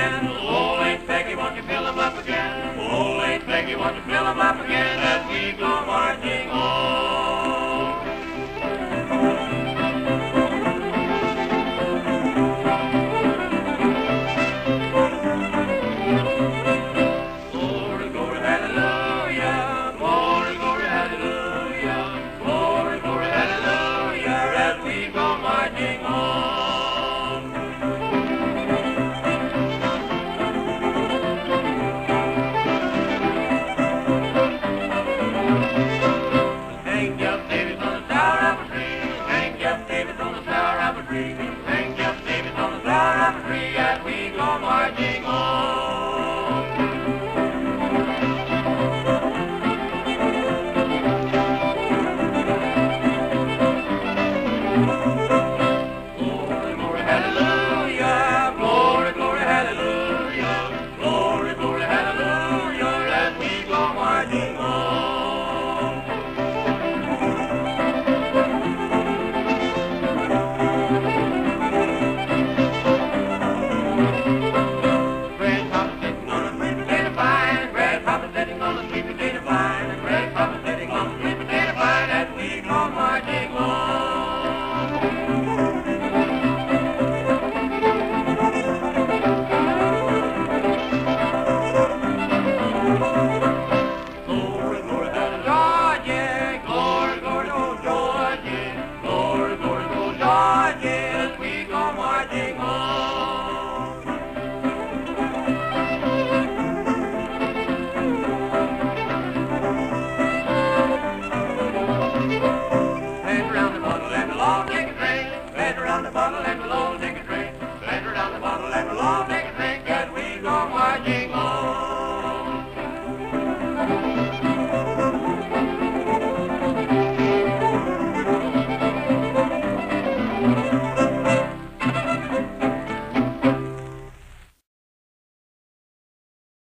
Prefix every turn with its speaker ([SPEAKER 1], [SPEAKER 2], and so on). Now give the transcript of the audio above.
[SPEAKER 1] again? Oh, Old Aunt Peggy, won't you fill 'em up again? Oh, Old Aunt Peggy, won't you fill 'em up again as we go marching on? Glory, glory, hallelujah. Glory, glory, hallelujah. Glory, glory, hallelujah as we go marching on.